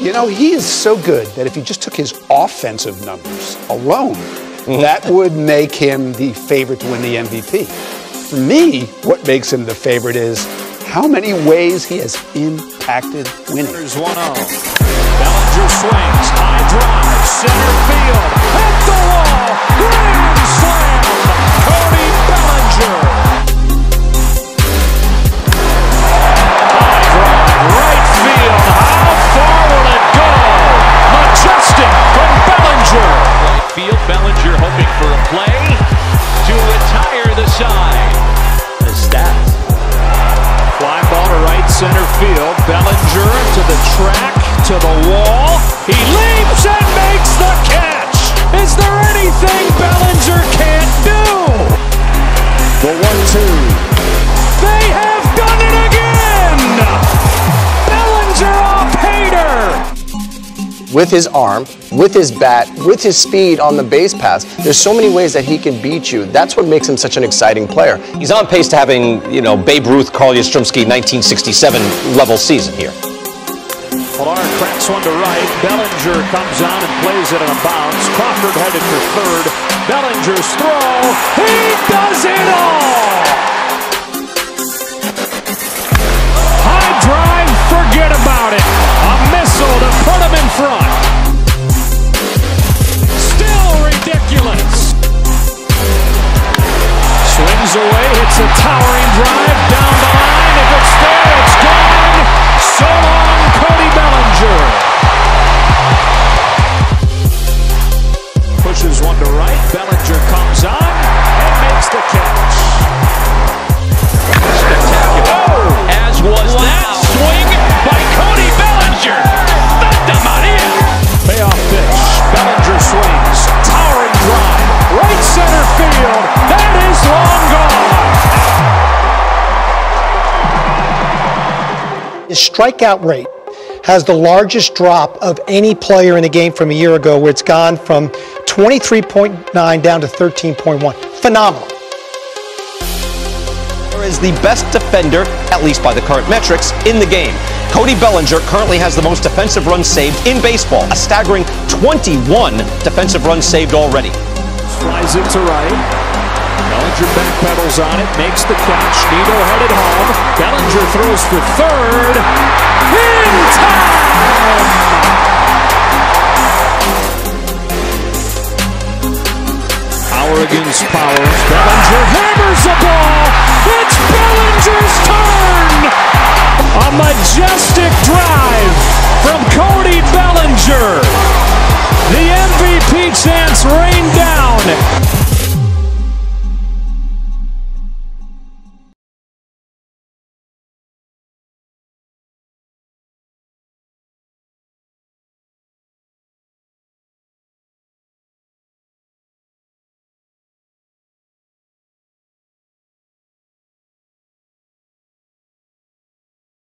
You know, he is so good that if you just took his offensive numbers alone, mm-hmm. that would make him the favorite to win the MVP. For me, what makes him the favorite is how many ways he has impacted winning. There's 1 0. Bellinger swings, high drive, center field, the track, to the wall. He leaps and makes the catch. Is there anything Bellinger can't do? The one-two. They have done it again. Bellinger off Hader. with his arm, with his bat, with his speed on the base pass. There's so many ways that he can beat you. That's what makes him such an exciting player. He's on pace to having, you know, Babe Ruth, Carl Yastrzemski 1967 level season here. Pilar cracks one to right. Bellinger comes on and plays it on a bounce. Crawford headed for third. Bellinger's throw. He does it all. High drive, forget about it. A missile to put him in front. Still ridiculous. Swings away, hits a towering drive down right. Bellinger comes on and makes the catch. Spectacular. As was that swing by Cody Bellinger. Santa Maria. Payoff pitch. Bellinger swings. Towering drive. Right center field. That is long gone. His strikeout rate has the largest drop of any player in the game from a year ago, where it's gone from 23.9 down to 13.1. Phenomenal. is the best defender, at least by the current metrics, in the game. Cody Bellinger currently has the most defensive runs saved in baseball, a staggering 21 defensive runs saved already. Flies it to right. Bellinger backpedals on it, makes the catch. Nito headed home. Bellinger throws for third. He power.